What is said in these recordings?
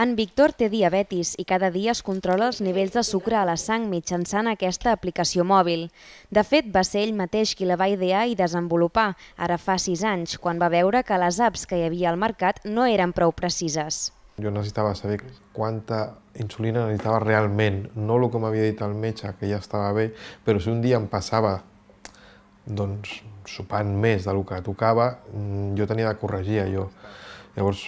En Víctor té diabetis i cada dia es controla els nivells de sucre a la sang mitjançant aquesta aplicació mòbil. De fet, va ser ell mateix qui la va idear i desenvolupar, ara fa sis anys, quan va veure que les apps que hi havia al mercat no eren prou precises. Jo necessitava saber quanta insulina necessitava realment, no el que m'havia dit el metge, que ja estava bé, però si un dia em passava doncs, sopant més del que tocava, mm, jo tenia de corregir allò. Llavors,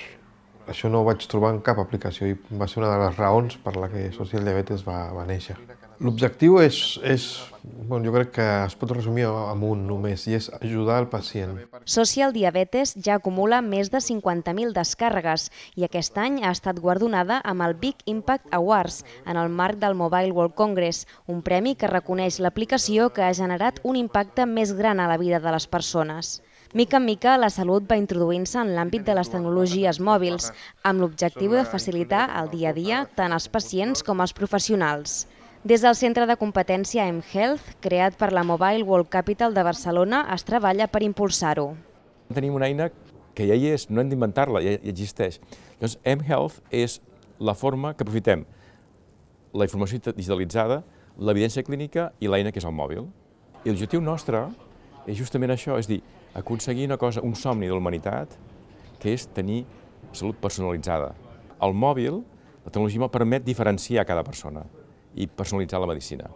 això no ho vaig trobar en cap aplicació i va ser una de les raons per la que Social Diabetes va, va néixer. L'objectiu és, és bueno, jo crec que es pot resumir amb un només, i és ajudar el pacient. Social Diabetes ja acumula més de 50.000 descàrregues i aquest any ha estat guardonada amb el Big Impact Awards en el marc del Mobile World Congress, un premi que reconeix l'aplicació que ha generat un impacte més gran a la vida de les persones. Mica en mica, la salut va introduint-se en l'àmbit de les tecnologies mòbils, amb l'objectiu de facilitar el dia a dia tant als pacients com als professionals. Des del Centre de Competència mHealth, creat per la Mobile World Capital de Barcelona, es treballa per impulsar-ho. Tenim una eina que ja hi és, no hem d'inventar-la, ja existeix. Llavors, mHealth és la forma que aprofitem la informació digitalitzada, l'evidència clínica i l'eina que és el mòbil. I l'objectiu nostre és justament això, és dir, aconseguir una cosa, un somni de la humanitat, que és tenir salut personalitzada. El mòbil, la tecnologia permet diferenciar cada persona i personalitzar la medicina.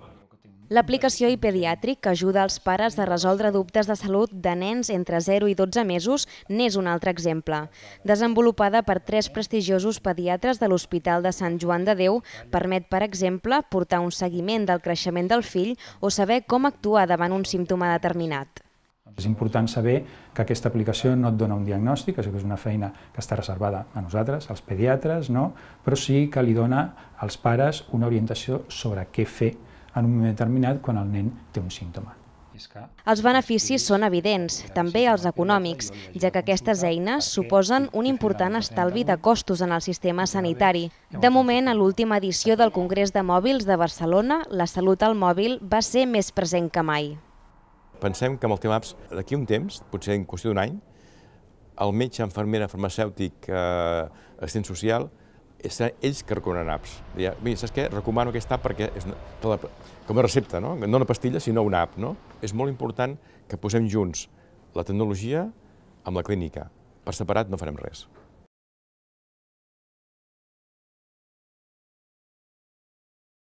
L'aplicació iPediàtric, que ajuda els pares a resoldre dubtes de salut de nens entre 0 i 12 mesos, n'és un altre exemple. Desenvolupada per tres prestigiosos pediatres de l'Hospital de Sant Joan de Déu, permet, per exemple, portar un seguiment del creixement del fill o saber com actuar davant un símptoma determinat. És important saber que aquesta aplicació no et dona un diagnòstic, això que és una feina que està reservada a nosaltres, als pediatres, no? però sí que li dona als pares una orientació sobre què fer en un moment determinat quan el nen té un símptoma. Els beneficis són evidents, també els econòmics, ja que aquestes eines suposen un important estalvi de costos en el sistema sanitari. De moment, a l'última edició del Congrés de Mòbils de Barcelona, la salut al mòbil va ser més present que mai. Pensem que amb el tema apps, d'aquí un temps, potser en qüestió d'un any, el metge, infermera, farmacèutic, eh, assistent social, seran ells que recomanaran apps. Deia, mira, saps què? Recomano aquesta app perquè és una, com a recepta, no? no una pastilla, sinó una app. No? És molt important que posem junts la tecnologia amb la clínica. Per separat no farem res.